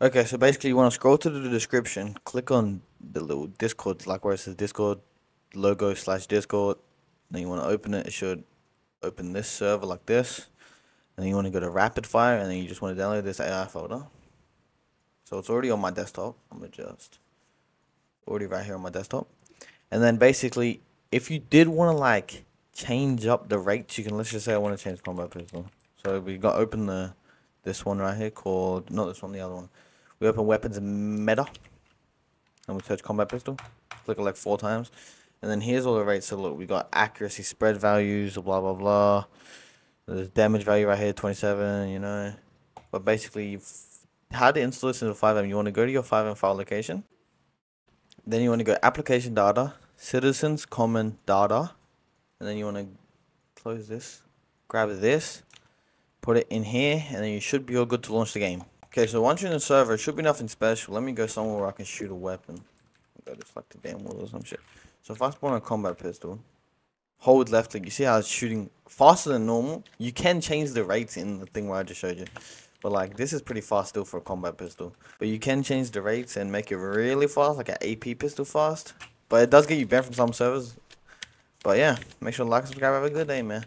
Okay, so basically you want to scroll to the description, click on the little Discord, like where it says Discord logo slash Discord. Then you want to open it. It should open this server like this. And then you want to go to rapid fire, and then you just want to download this AI folder. So it's already on my desktop. I'm gonna just already right here on my desktop. And then basically, if you did want to like change up the rates, you can let's just say I want to change combat pistol. So we got open the this one right here called not this one, the other one. We open weapons meta. And we search combat pistol. Click it like four times. And then here's all the rates. So look, we got accuracy spread values, blah blah blah. There's damage value right here, 27, you know. But basically, you've, how to install this into FiveM, you want to go to your FiveM file location. Then you want to go application data, citizens common data. And then you want to close this, grab this, put it in here, and then you should be all good to launch the game. Okay, so once you're in the server, it should be nothing special. Let me go somewhere where I can shoot a weapon. Go just like the damn wall or some shit. So if I spawn a combat pistol, hold left click, you see how it's shooting faster than normal? You can change the rates in the thing where I just showed you. But like, this is pretty fast still for a combat pistol. But you can change the rates and make it really fast, like an AP pistol fast. But it does get you banned from some servers. But yeah, make sure to like, subscribe, have a good day, man.